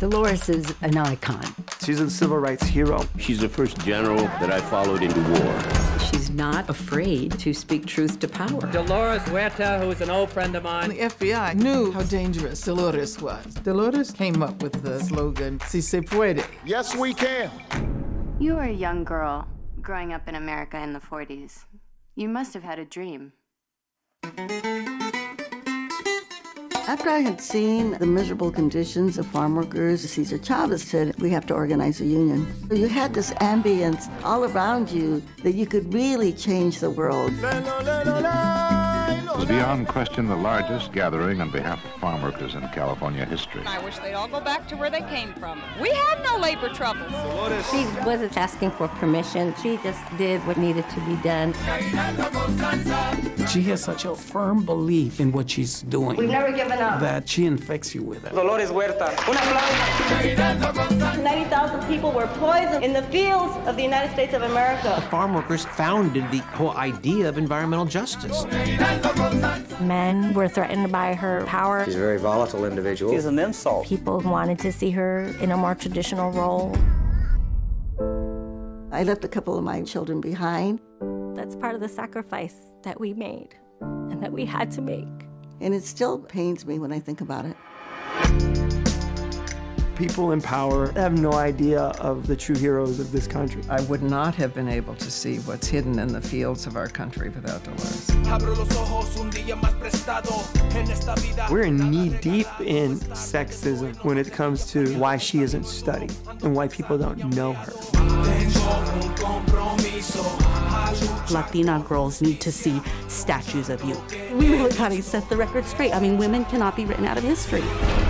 Dolores is an icon. She's a civil rights hero. She's the first general that I followed into war. She's not afraid to speak truth to power. Dolores Huerta, who is an old friend of mine. The FBI knew how dangerous Dolores was. Dolores came up with the slogan, Si se puede. Yes, we can. You were a young girl growing up in America in the 40s. You must have had a dream. After I had seen the miserable conditions of farm workers, Cesar Chavez said, we have to organize a union. You had this ambience all around you that you could really change the world. It was beyond question the largest gathering on behalf of farm workers in California history. I wish they'd all go back to where they came from. We have no labor troubles. She wasn't asking for permission. She just did what needed to be done. She has such a firm belief in what she's doing. We've never given up. That she infects you with it. Dolores Huerta. Un 90,000 people were poisoned in the fields of the United States of America. The farm workers founded the whole idea of environmental justice. Men were threatened by her power. She's a very volatile individual. She's an insult. People wanted to see her in a more traditional role. I left a couple of my children behind. That's part of the sacrifice that we made and that we had to make. And it still pains me when I think about it. People in power have no idea of the true heroes of this country. I would not have been able to see what's hidden in the fields of our country without Dolores. We're knee deep in sexism when it comes to why she isn't studied and why people don't know her. Latina girls need to see statues of you. We really got to set the record straight. I mean, women cannot be written out of history. Not with violence!